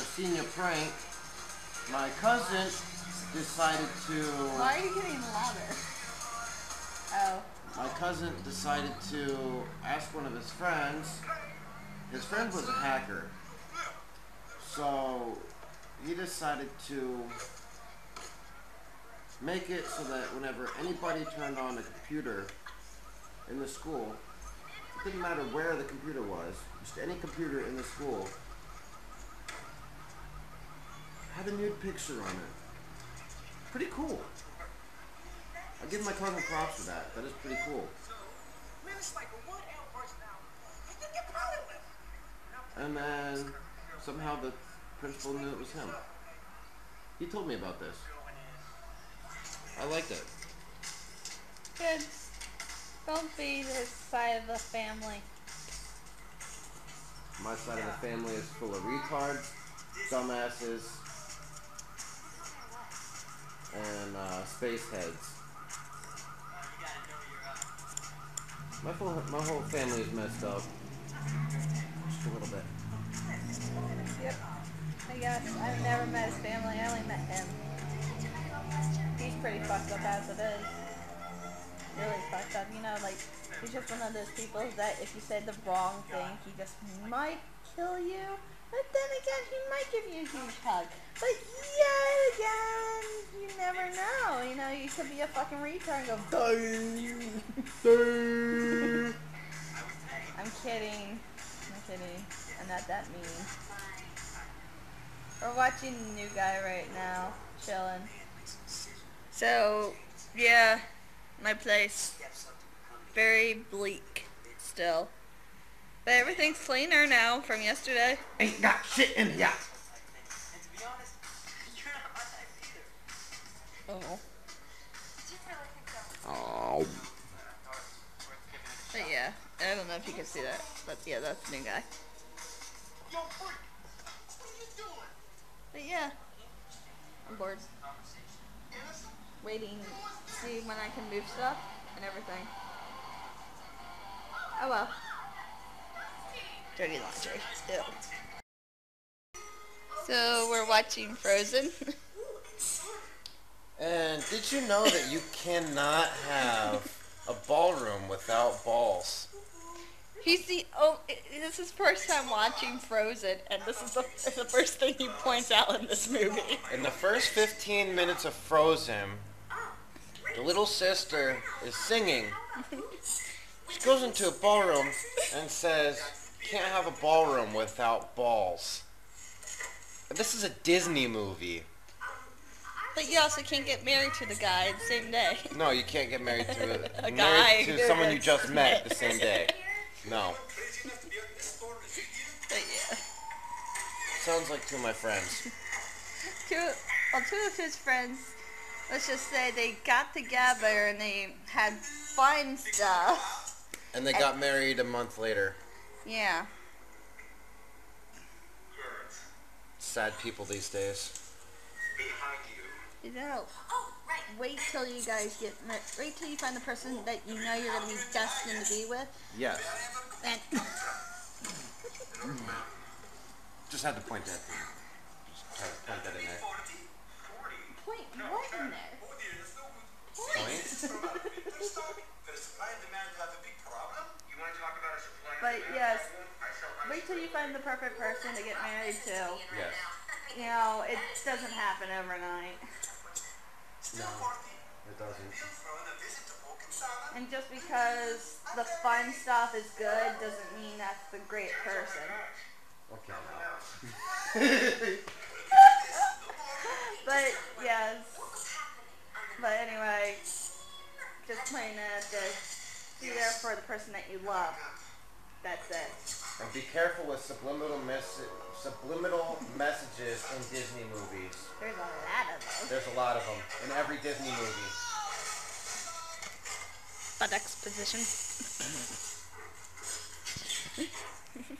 for senior prank, my cousin decided to. Why are you getting louder? Oh. My cousin decided to ask one of his friends. His friend was a hacker. So he decided to make it so that whenever anybody turned on a computer in the school, it didn't matter where the computer was, just any computer in the school, had a nude picture on it. Pretty cool. I give my cousin props for that. That is pretty cool. And then somehow the principal knew it was him. He told me about this. I liked it. Good. Don't be this side of the family. My side of the family is full of retards, dumbasses, and uh, space heads. My full, my whole family is messed up. Just a little bit. Yep. I guess I've never met his family. I only met him. He's pretty fucked up as it is. Really fucked up. You know, like he's just one of those people that if you say the wrong thing, he just might kill you. But then again, he might give you a huge hug. But yet again, never know. You know, you could be a fucking retard and go, I'm kidding. I'm kidding. I'm not that mean. We're watching new guy right now, chilling. So, yeah, my place. Very bleak still. But everything's cleaner now from yesterday. Ain't got shit in ya. Oh. Oh. But yeah, I don't know if you can see that. But yeah, that's the new guy. But yeah, I'm bored. Waiting to see when I can move stuff and everything. Oh well. Dirty laundry. Ew. So we're watching Frozen. And did you know that you cannot have a ballroom without balls? He's the oh, this is first time watching Frozen, and this is the, is the first thing he points out in this movie. In the first 15 minutes of Frozen, the little sister is singing. She goes into a ballroom and says, can't have a ballroom without balls. This is a Disney movie. But you also can't get married to the guy the same day. No, you can't get married to a, A married guy. to someone you just met the same day. No. But yeah, Sounds like two of my friends. two well, two of his friends. Let's just say they got together and they had fun stuff. And they got married a month later. Yeah. Sad people these days. You know, wait till you guys get wait till you find the person that you know you're gonna be destined to be with, Yes. and Just had to point that. Just try to point that in there. point what in there? Point? But yes, wait till you find the perfect person to get married to. Yes. You know, it doesn't happen overnight. No, it doesn't. And just because the fun stuff is good doesn't mean that's the great person. Okay, But yes. But anyway, just playing that to be there for the person that you love. That's it. And be careful with subliminal mes- subliminal messages in Disney movies. There's a lot of them. There's a lot of them in every Disney movie. Butt exposition.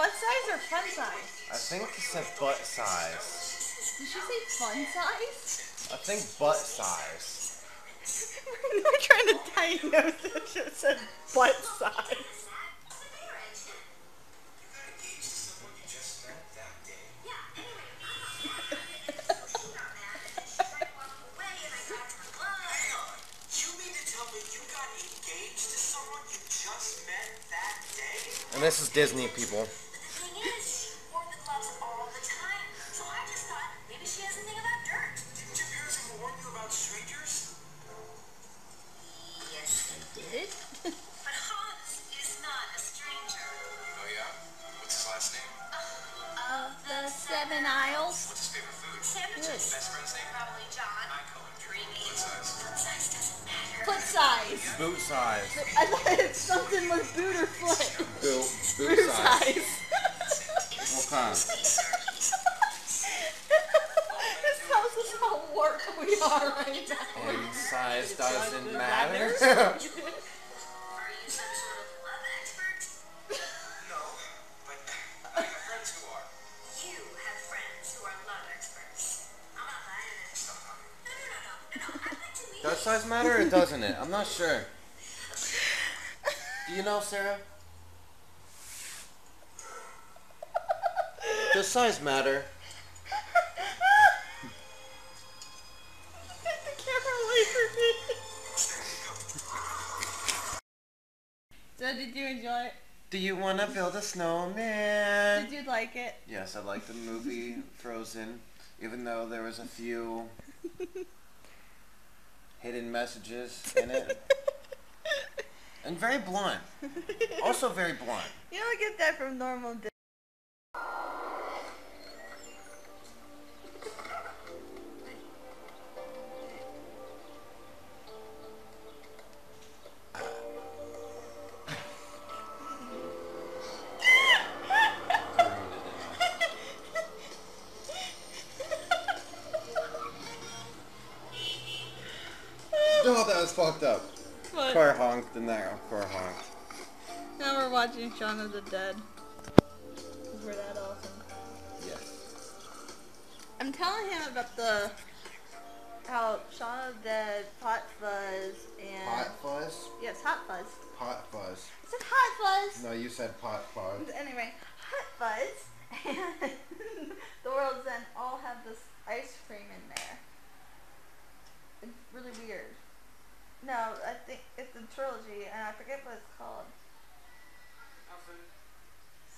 butt size or fun size? I think it said butt size. Did she say fun size? I think butt size. I'm not trying to diagnose it. She said butt size. Hang on. You mean to tell me you got engaged to someone you just met that? And this is Disney people. They did. but Hans is not a stranger. Oh yeah? What's his last name? Of the Seven Isles. What's his favorite food? Sandwiches. Best friend's name? Probably John. I call him Creamy. Foot size. Foot size doesn't matter. Foot size. Boot size. I thought it's something with boot or foot. Boot, Boot size. What kind? this tells us how work we are right now. And size doesn't matter. size matter or doesn't it? I'm not sure. Do you know, Sarah? Does size matter? the camera away from me. So did you enjoy it? Do you want to build a snowman? Did you like it? Yes, I liked the movie Frozen, even though there was a few hidden messages in it. And very blunt. Also very blunt. You don't get that from normal. Was fucked up. But Car honked and that car honked. now we're watching Shaun of the Dead. We're that awesome. Yes. I'm telling him about the how Shaun of the Dead, Hot Fuzz, and Hot fuzz? yes, Hot Fuzz. Hot fuzz. Is it Hot Fuzz? No, you said pot fuzz. Anyway, Hot Fuzz and the World's End all have this ice cream in there. It's really weird. No, I think it's a trilogy, and I forget what it's called.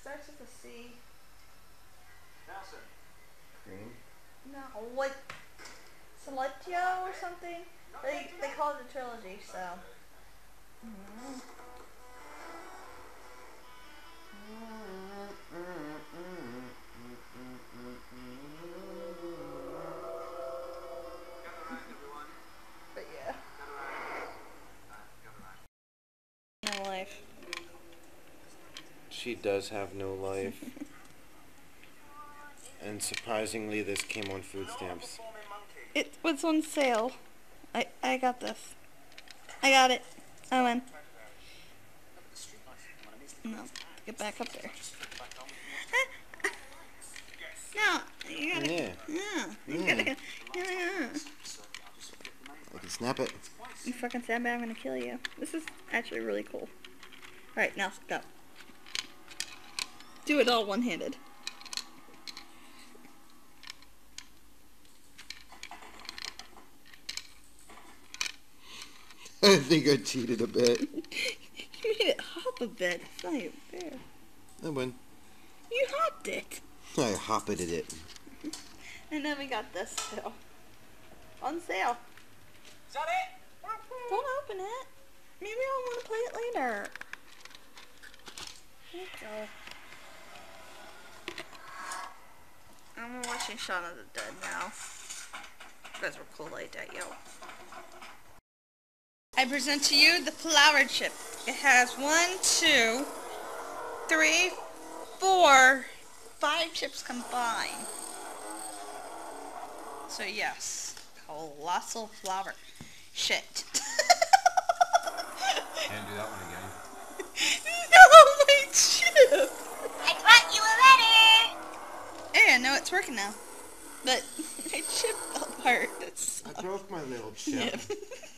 Starts with a C. Green. No, what? Selectio or something? They they call it a trilogy, so. Mm. But She does have no life. and surprisingly, this came on food stamps. It was on sale. I I got this. I got it. I win. No, get back up there. no, you gotta. Yeah. Yeah. You gotta. Yeah, yeah. I can snap it. You fucking stand back, I'm gonna kill you. This is actually really cool. Alright, now go. Do it all one handed. I think I cheated a bit. you made it hop a bit. It's not even fair. I win. You hopped it. I hopped it. And then we got this too. On sale. Is that it? Don't open it. Maybe I'll want to play it later. There you go. I'm watching Shaun of the Dead now. You guys were cool like that, yo. I present to you the flower chip. It has one, two, three, four, five chips combined. So yes, colossal flower. Shit. Can't do that one again. no, my chip. I know it's working now. But my chip fell apart. I broke my little chip. Yep.